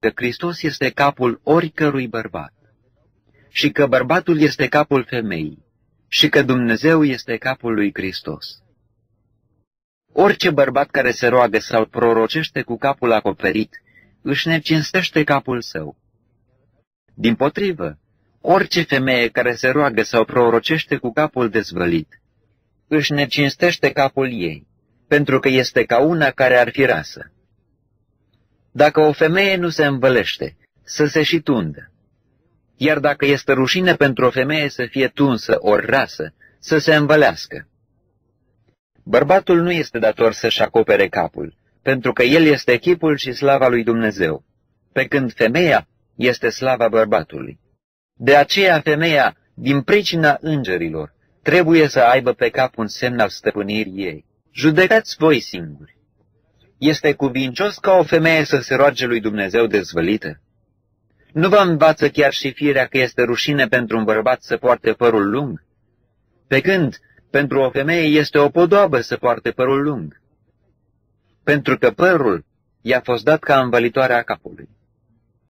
că Hristos este capul oricărui bărbat și că bărbatul este capul femeii și că Dumnezeu este capul lui Hristos. Orice bărbat care se roagă sau prorocește cu capul acoperit, își necinstește capul său. Din potrivă, orice femeie care se roagă sau prorocește cu capul dezvălit, își necinstește capul ei, pentru că este ca una care ar fi rasă. Dacă o femeie nu se învălește, să se și tundă. Iar dacă este rușine pentru o femeie să fie tunsă ori rasă, să se învălească. Bărbatul nu este dator să-și acopere capul, pentru că el este chipul și slava lui Dumnezeu, pe când femeia este slava bărbatului. De aceea femeia, din pricina îngerilor, trebuie să aibă pe cap un semn al stăpânirii ei. Judecați voi singuri. Este cuvincios ca o femeie să se roage lui Dumnezeu dezvălită? Nu vă învață chiar și firea că este rușine pentru un bărbat să poarte părul lung? Pe când, pentru o femeie este o podoabă să poarte părul lung. Pentru că părul i-a fost dat ca învălitoare a capului.